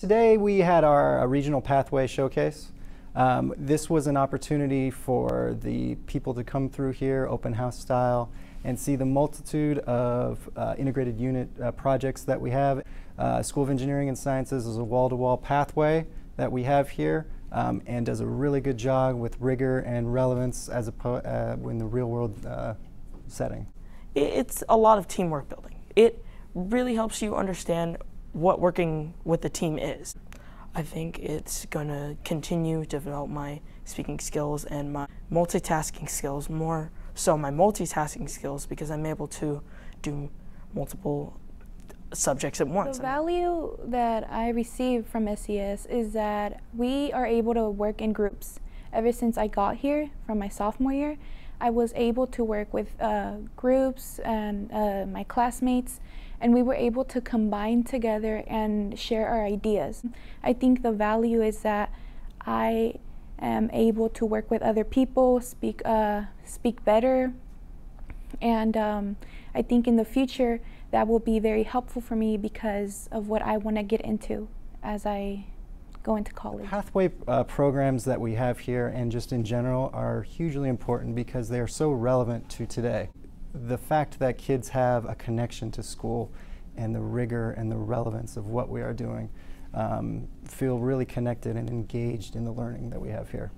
Today we had our regional pathway showcase. Um, this was an opportunity for the people to come through here, open house style, and see the multitude of uh, integrated unit uh, projects that we have. Uh, School of Engineering and Sciences is a wall-to-wall pathway that we have here um, and does a really good job with rigor and relevance as a uh, in the real-world uh, setting. It's a lot of teamwork building. It really helps you understand what working with the team is. I think it's going to continue to develop my speaking skills and my multitasking skills, more so my multitasking skills because I'm able to do multiple subjects at once. The value that I receive from SES is that we are able to work in groups. Ever since I got here from my sophomore year, I was able to work with uh, groups and uh, my classmates and we were able to combine together and share our ideas. I think the value is that I am able to work with other people, speak, uh, speak better, and um, I think in the future that will be very helpful for me because of what I want to get into as I go into college. Pathway uh, programs that we have here and just in general are hugely important because they are so relevant to today the fact that kids have a connection to school and the rigor and the relevance of what we are doing um, feel really connected and engaged in the learning that we have here.